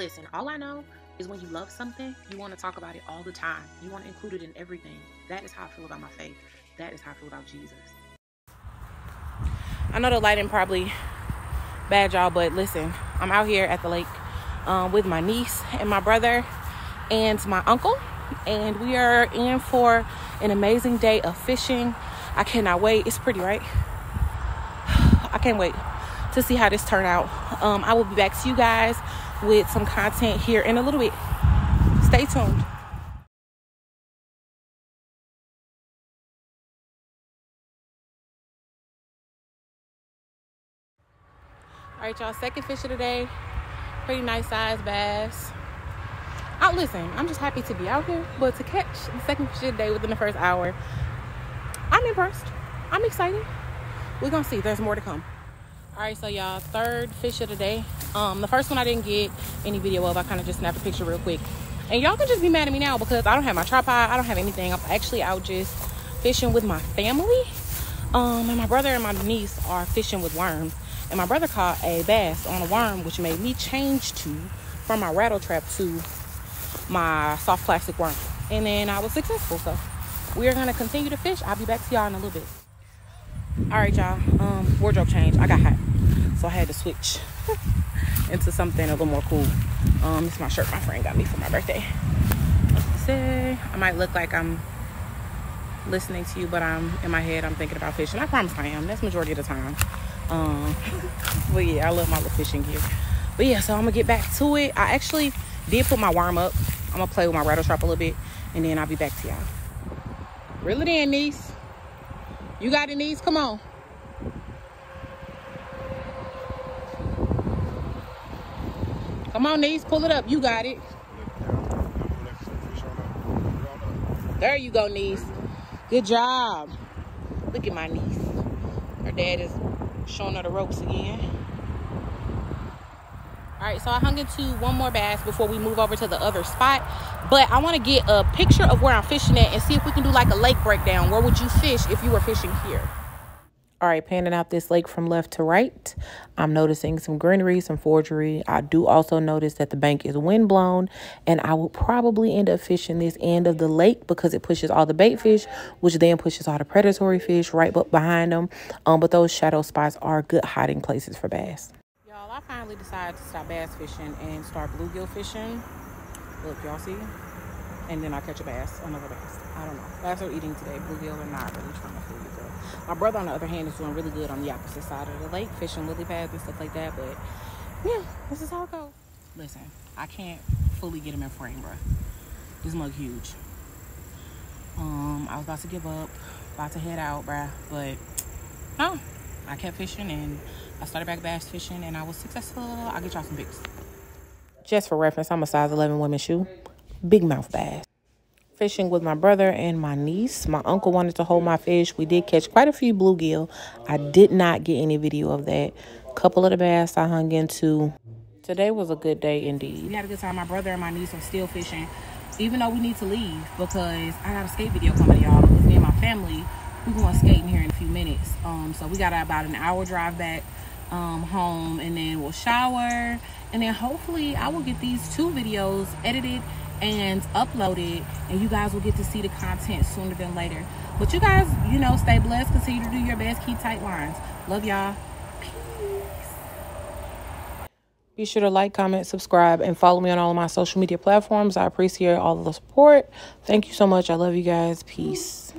listen, all I know is when you love something, you want to talk about it all the time. You want to include it in everything. That is how I feel about my faith. That is how I feel about Jesus. I know the lighting probably bad, y'all, but listen, I'm out here at the lake um, with my niece and my brother and my uncle, and we are in for an amazing day of fishing. I cannot wait. It's pretty, right? I can't wait to see how this turn out. Um, I will be back to you guys with some content here in a little bit. Stay tuned. All right, y'all, second fish of the day. Pretty nice size bass. Out, listen, I'm just happy to be out here, but to catch the second fish of the day within the first hour, I'm impressed. I'm excited. We're gonna see. There's more to come. All right, so y'all, third fish of the day. Um, the first one I didn't get any video of. I kind of just snapped a picture real quick. And y'all can just be mad at me now because I don't have my tripod. I don't have anything. I'm actually out just fishing with my family. Um, and my brother and my niece are fishing with worms. And my brother caught a bass on a worm, which made me change to from my rattle trap to my soft plastic worm. And then I was successful. So we're gonna continue to fish. I'll be back to y'all in a little bit. All right, y'all. Um, wardrobe change. I got hot, so I had to switch into something a little more cool. Um, is my shirt my friend got me for my birthday. Say I might look like I'm listening to you, but I'm in my head. I'm thinking about fishing. I promise I am. That's majority of the time. Um, but yeah, I love my little fishing gear. But yeah, so I'm gonna get back to it. I actually did put my worm up. I'm gonna play with my rattle trap a little bit, and then I'll be back to y'all. Reel it in, niece. You got it, knees? Come on. Come on, knees. Pull it up. You got it. There you go, niece. Good job. Look at my niece. Her dad is showing her the ropes again. All right, so I hung into one more bass before we move over to the other spot. But I want to get a picture of where I'm fishing at and see if we can do like a lake breakdown. Where would you fish if you were fishing here? All right, panning out this lake from left to right. I'm noticing some greenery, some forgery. I do also notice that the bank is windblown, and I will probably end up fishing this end of the lake because it pushes all the bait fish, which then pushes all the predatory fish right behind them. Um, but those shadow spots are good hiding places for bass. I finally decided to stop bass fishing and start bluegill fishing. Look, y'all see? And then I catch a bass, another bass. I don't know. Bass are eating today. Bluegill are not really trying to fool you, girl. My brother, on the other hand, is doing really good on the opposite side of the lake, fishing lily pads and stuff like that. But yeah, this is how it goes. Listen, I can't fully get him in frame, bro. This mug huge. Um, I was about to give up, about to head out, bruh, but no, I kept fishing and I started back bass fishing and I was successful. I'll get y'all some pics. Just for reference, I'm a size 11 women's shoe, big mouth bass fishing with my brother and my niece. My uncle wanted to hold my fish. We did catch quite a few bluegill. I did not get any video of that. Couple of the bass I hung into. Today was a good day indeed. We had a good time. My brother and my niece are still fishing, even though we need to leave because I got a skate video coming, y'all. Because me and my family, we're going skating here in a few minutes. Um, so we got about an hour drive back um, home, and then we'll shower, and then hopefully I will get these two videos edited and uploaded and you guys will get to see the content sooner than later. But you guys you know stay blessed. Continue to do your best. Keep tight lines. Love y'all. Peace. Be sure to like comment subscribe and follow me on all of my social media platforms. I appreciate all the support. Thank you so much. I love you guys. Peace